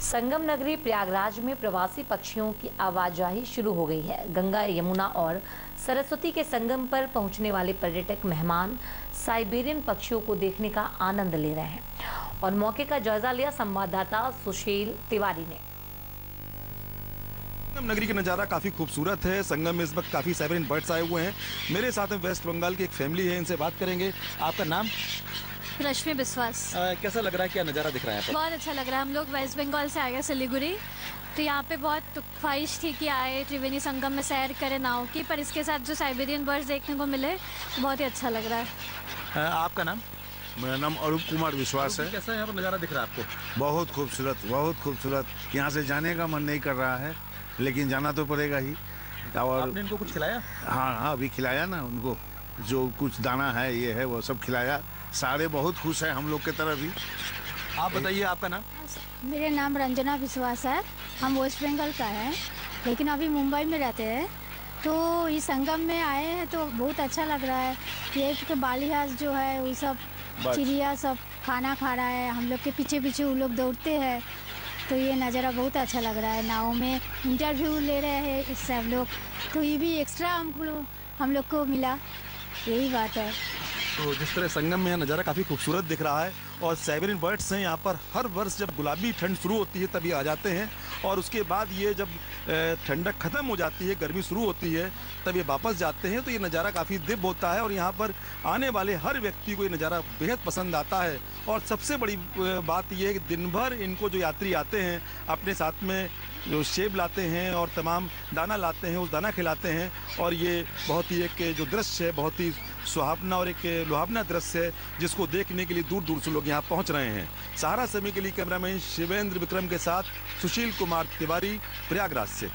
संगम नगरी प्रयागराज में प्रवासी पक्षियों की आवाजाही शुरू हो गई है। गंगा, यमुना और सरस्वती के संगम पर पहुँचने वाले पर्यटक मेहमान साइबेरियन पक्षियों को देखने का आनंद ले रहे हैं। और मौके का जायजा लिया संवाददाता सुशील तिवारी ने। संगम नगरी का नज़ारा काफ़ी खूबसूरत है। संगम में इस वक्त काफ़ी साइबरिन बर्ड्स आए हुए हैं। मेरे साथ में वेस्ट बंगाल की एक फैमिली है, इनसे बात करेंगे। आपका नाम? रश्मि विश्वास कैसा लग रहा है? क्या नज़ारा दिख रहा है बहुत अच्छा लग रहा है हम लोग। वेस्ट बंगाल से आए हैं सिलीगुड़ी। तो यहाँ पे बहुत ख्वाहिश थी कि आए त्रिवेणी संगम में सैर करें नाव की पर इसके साथ जो साइबेरियन बर्ड्स देखने को मिले बहुत ही अच्छा लग रहा है। आ, आपका नाम? मेरा नाम अरूप कुमार विश्वास है। कैसा यहाँ पर नज़ारा दिख रहा है आपको? बहुत खूबसूरत बहुत खूबसूरत। यहाँ से जाने का मन नहीं कर रहा है लेकिन जाना तो पड़ेगा ही। और आपने इनको कुछ खिलाया? हाँ हाँ अभी खिलाया ना उनको। जो कुछ दाना है ये है वो सब खिलाया। सारे बहुत खुश हैं हम लोग के तरफ़ भी। आप बताइए आपका नाम? मेरा नाम रंजना विश्वास है। हम वेस्ट बंगाल का है लेकिन अभी मुंबई में रहते हैं। तो इस संगम में आए हैं तो बहुत अच्छा लग रहा है। ये कि बालीहास जो है वो सब चिड़िया सब खाना खा रहा है। हम लोग के पीछे पीछे वो लोग दौड़ते हैं। तो ये नज़ारा बहुत अच्छा लग रहा है। नाव में इंटरव्यू ले रहे हैं इस सब लोग। तो ये भी एक्स्ट्रा हमको हम लोग को मिला। यही बात है। तो जिस तरह संगम में यहाँ नज़ारा काफ़ी खूबसूरत दिख रहा है और साइबेरियन बर्ड्स हैं यहाँ पर। हर वर्ष जब गुलाबी ठंड शुरू होती है, तभी आ जाते हैं। और उसके बाद ये जब ठंडक ख़त्म हो जाती है, गर्मी शुरू होती है, तब ये वापस जाते हैं। तो ये नज़ारा काफ़ी दिव्य होता है और यहाँ पर आने वाले हर व्यक्ति को ये नज़ारा बेहद पसंद आता है। और सबसे बड़ी बात ये है कि दिन भर इनको जो यात्री आते हैं, अपने साथ में जो सेब लाते हैं और तमाम दाना लाते हैं, उस दाना खिलाते हैं। और ये बहुत ही एक जो दृश्य है, बहुत ही सुहावना और एक लुहावना दृश्य है, जिसको देखने के लिए दूर दूर से लोग यहाँ पहुँच रहे हैं। सहारा समय के लिए कैमरामैन शिवेंद्र विक्रम के साथ सुशील कुमार तिवारी प्रयागराज से।